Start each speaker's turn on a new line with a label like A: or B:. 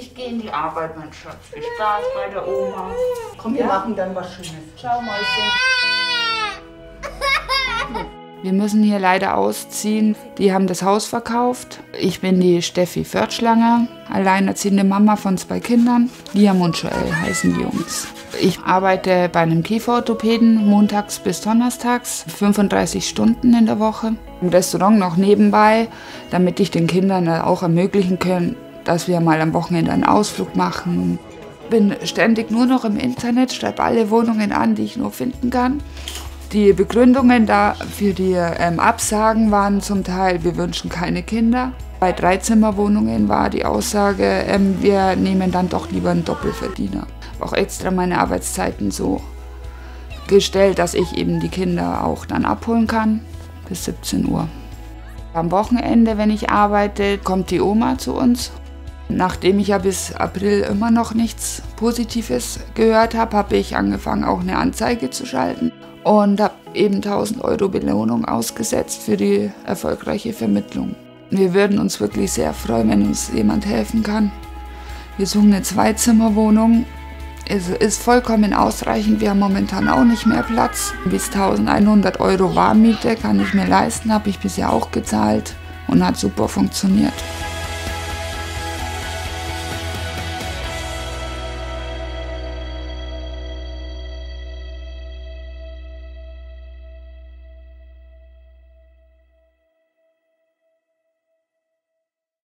A: Ich gehe in die Arbeit, mein Schatz. Viel Spaß bei der Oma.
B: Komm, wir machen dann was Schönes.
A: Ciao, Mäuschen.
C: Wir müssen hier leider ausziehen. Die haben das Haus verkauft. Ich bin die Steffi Fördschlanger, alleinerziehende Mama von zwei Kindern. Liam und Joel heißen die Jungs. Ich arbeite bei einem Kieferorthopäden montags bis donnerstags, 35 Stunden in der Woche. Im Restaurant noch nebenbei, damit ich den Kindern auch ermöglichen kann, dass wir mal am Wochenende einen Ausflug machen. Bin ständig nur noch im Internet, schreibe alle Wohnungen an, die ich nur finden kann. Die Begründungen da für die ähm, Absagen waren zum Teil, wir wünschen keine Kinder. Bei Dreizimmerwohnungen war die Aussage, ähm, wir nehmen dann doch lieber einen Doppelverdiener. Auch extra meine Arbeitszeiten so gestellt, dass ich eben die Kinder auch dann abholen kann bis 17 Uhr. Am Wochenende, wenn ich arbeite, kommt die Oma zu uns. Nachdem ich ja bis April immer noch nichts Positives gehört habe, habe ich angefangen, auch eine Anzeige zu schalten und habe eben 1000 Euro Belohnung ausgesetzt für die erfolgreiche Vermittlung. Wir würden uns wirklich sehr freuen, wenn uns jemand helfen kann. Wir suchen eine Zweizimmerwohnung. Es ist vollkommen ausreichend. Wir haben momentan auch nicht mehr Platz. Bis 1100 Euro Warmmiete kann ich mir leisten, habe ich bisher auch gezahlt und hat super funktioniert.